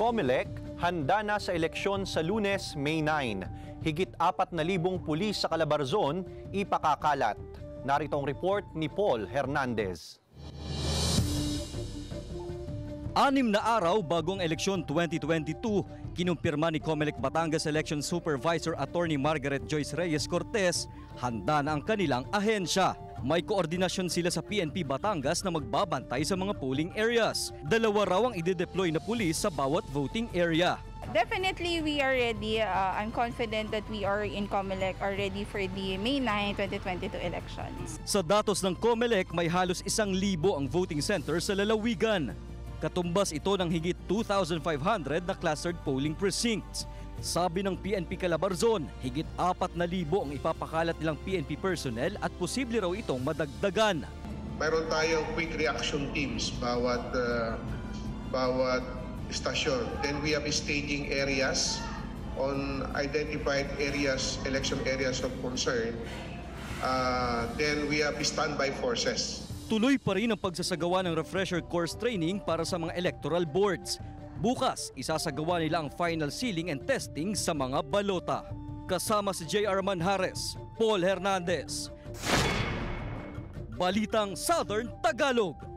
COMELEC handa na sa eleksyon sa lunes, May 9. Higit 4,000 pulis sa Calabarzon ipakakalat. Narito ang report ni Paul Hernandez. Anim na araw bago ang eleksyon 2022, kinumpirma ni Comelec Batangas Election Supervisor Attorney Margaret Joyce Reyes Cortez, handa na ang kanilang ahensya. May koordinasyon sila sa PNP Batangas na magbabantay sa mga polling areas. Dalawa raw ang ide-deploy na pulis sa bawat voting area. Definitely, we are ready. Uh, I'm confident that we are in COMELEC are ready for the May 9, 2022 elections. Sa datos ng COMELEC, may halos isang libo ang voting center sa lalawigan. Katumbas ito ng higit 2,500 na clustered polling precincts. Sabi ng PNP Calabarzon, higit 4,000 ang ipapakalat nilang PNP personnel at posible raw itong madagdagan. mayroon tayong quick reaction teams bawat uh, bawat istasyon. Then we have staging areas on identified areas, election areas of concern. Uh, then we have standby forces. Tuloy pa rin ang pagsasagawa ng refresher course training para sa mga electoral boards. Bukas, isasagawa nila ang final sealing and testing sa mga balota. Kasama si J.R. Manhares, Paul Hernandez. Balitang Southern Tagalog.